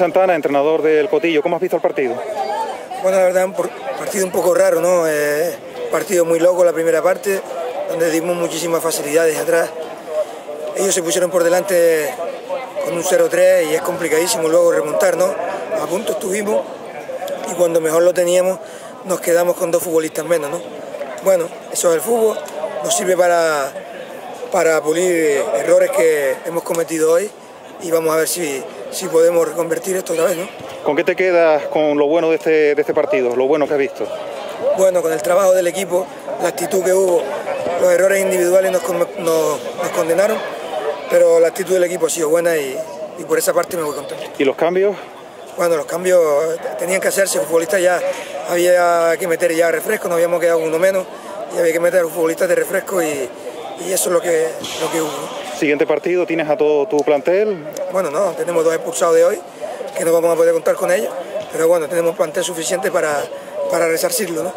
Santana, entrenador del Cotillo, ¿cómo has visto el partido? Bueno, la verdad, un partido un poco raro, ¿no? Eh, partido muy loco la primera parte, donde dimos muchísimas facilidades atrás. Ellos se pusieron por delante con un 0-3 y es complicadísimo luego remontar, ¿no? A punto estuvimos y cuando mejor lo teníamos nos quedamos con dos futbolistas menos, ¿no? Bueno, eso es el fútbol, nos sirve para, para pulir errores que hemos cometido hoy y vamos a ver si, si podemos reconvertir esto otra vez, ¿no? ¿Con qué te quedas con lo bueno de este, de este partido, lo bueno que has visto? Bueno, con el trabajo del equipo, la actitud que hubo, los errores individuales nos, nos, condenaron, pero la actitud del equipo ha sido buena y, y por esa parte me voy contento. ¿Y los cambios? Bueno, los cambios tenían que hacerse, los futbolistas ya había que meter ya refresco, nos habíamos quedado uno menos y había que meter a los futbolistas de refresco y, y eso es lo que, lo que hubo. Siguiente partido, ¿tienes a todo tu plantel? Bueno, no, tenemos dos expulsados de hoy, que no vamos a poder contar con ellos, pero bueno, tenemos plantel suficiente para, para resarcirlo, ¿no?